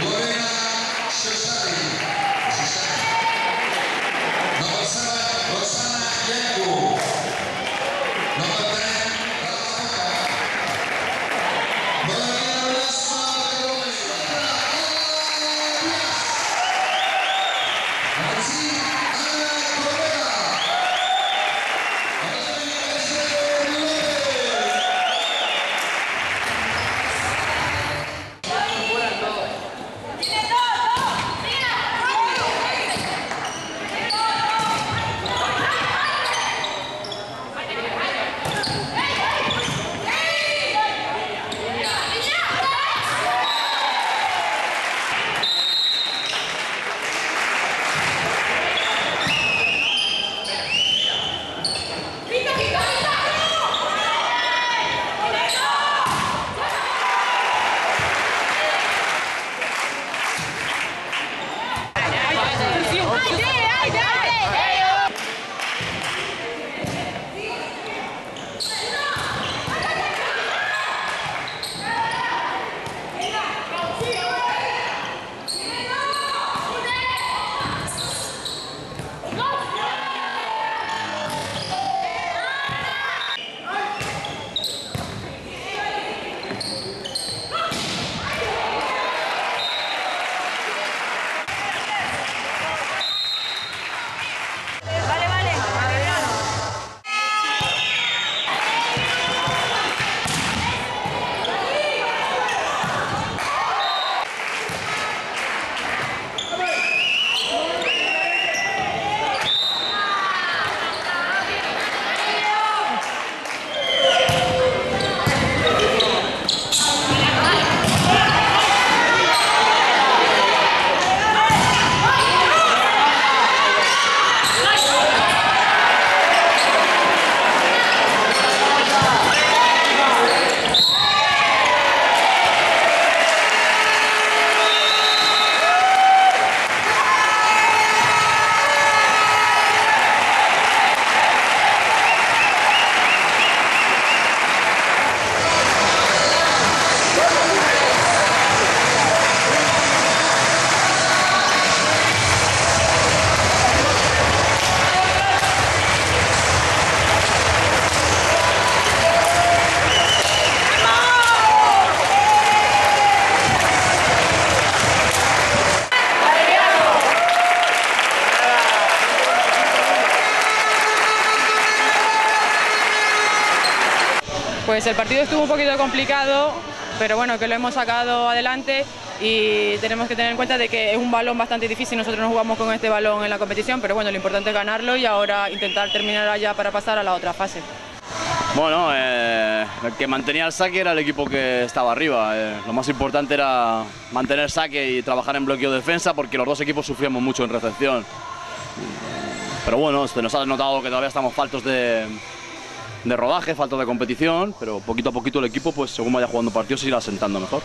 Susana, Susana, Rosana, Rosana Yango. Pues el partido estuvo un poquito complicado, pero bueno, que lo hemos sacado adelante y tenemos que tener en cuenta de que es un balón bastante difícil, nosotros no jugamos con este balón en la competición, pero bueno, lo importante es ganarlo y ahora intentar terminar allá para pasar a la otra fase. Bueno, eh, el que mantenía el saque era el equipo que estaba arriba. eh, lo más importante era mantener saque y trabajar en bloqueo de defensa porque los dos equipos sufríamos mucho en recepción. Pero bueno, se nos ha notado que todavía estamos faltos de, de rodaje, faltos de competición, pero poquito a poquito el equipo, pues según vaya jugando partidos, se irá sentando mejor.